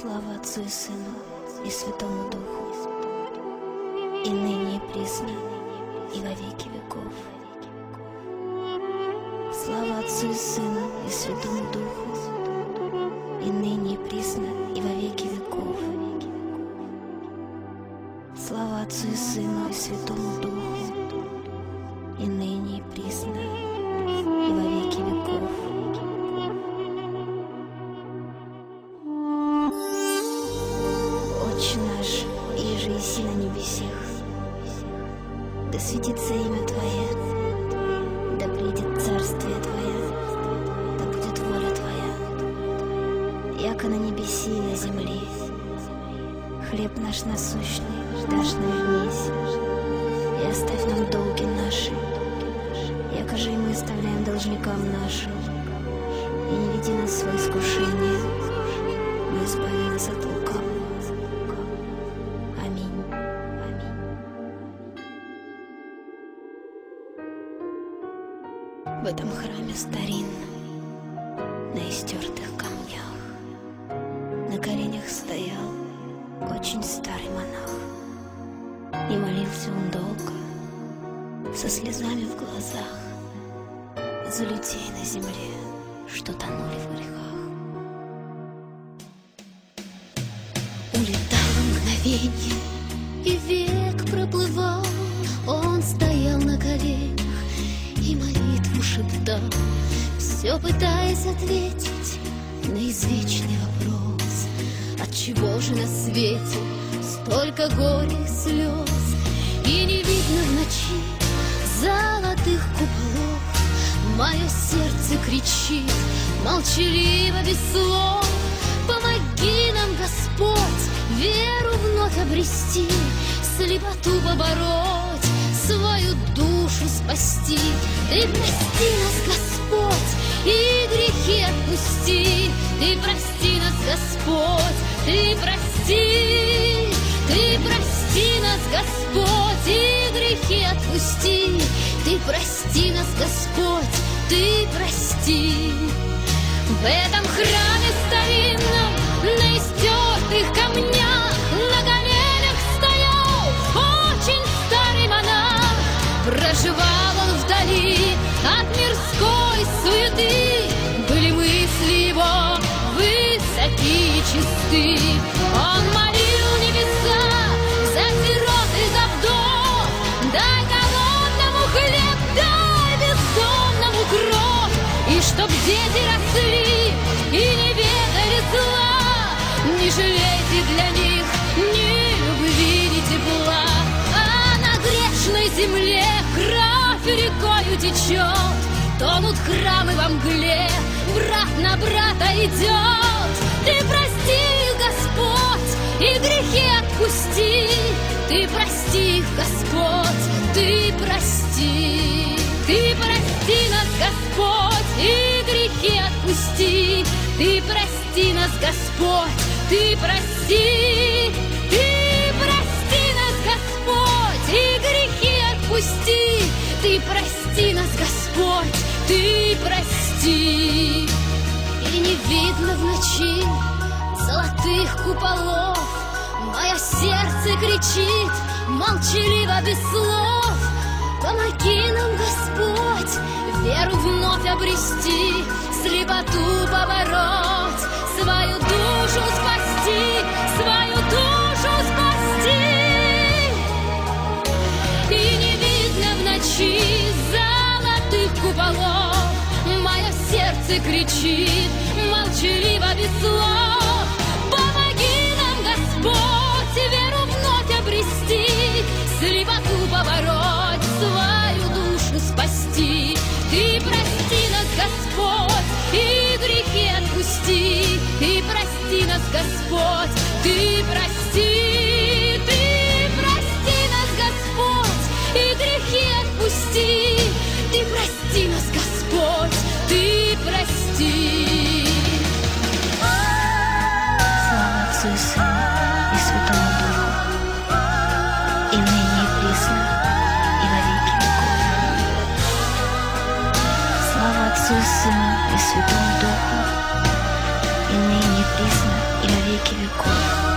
Слава Отцу и Сыну и Святому Духу, и ныне и присно, и во веки веков. Слава Отцу и Сыну и Святому Духу, и ныне и присно, и во веки веков. Слава Отцу и Сыну и Святому Духу, и ныне и присно, да светится имя Твое, да придет царствие Твое, да будет воля Твоя, яко на небеси и на земле. Хлеб наш насущный дашь нам днесь, и оставь нам долги наши, яко же и мы оставляем должникам нашим, и не веди нас в свое искушение, но избави нас от лукавого. В этом храме старинном, на истертых камнях, на коленях стоял очень старый монах. И молился он долго, со слезами в глазах, за людей на земле, что тонули в грехах. Улетало мгновенье, и век проплывал. Шептал, все пытаясь ответить на извечный вопрос. Отчего же на свете столько горя и слез, и не видно в ночи золотых куполов? Мое сердце кричит, молчаливо, без слов, Помоги нам, Господь, веру вновь обрести, Слепоту побороть, свою душу спасти. Ты прости нас, Господь, и грехи отпусти. Ты прости нас, Господь, ты прости. Ты прости нас, Господь, и грехи отпусти. Ты прости нас, Господь, ты прости. В этом храме старинном, на истертых камнях, чисты. Он молил небеса за сирот и за вдов, дай голодному хлеб, дай бездомному кровь, и чтоб дети росли и не ведали зла, не жалейте для них ни любви, ни тепла, а на грешной земле кровь рекою течет, тонут храмы во мгле, брат на брата идет. Ты прости Господь, ты прости. Ты прости нас, Господь, и грехи отпусти. Ты прости нас, Господь, ты прости. Ты прости нас, Господь, и грехи отпусти. Ты прости нас, Господь, ты прости. И не видно в ночи золотых куполов. Мое сердце кричит, молчаливо без слов. Помоги нам, Господь, веру вновь обрести, слепоту побороть, свою душу спасти, свою душу спасти. И не видно в ночи золотых куполов, мое сердце кричит, молчаливо без слов. Отцу, Сыну и Святому Духу, и ныне, и присно, и во веки веков.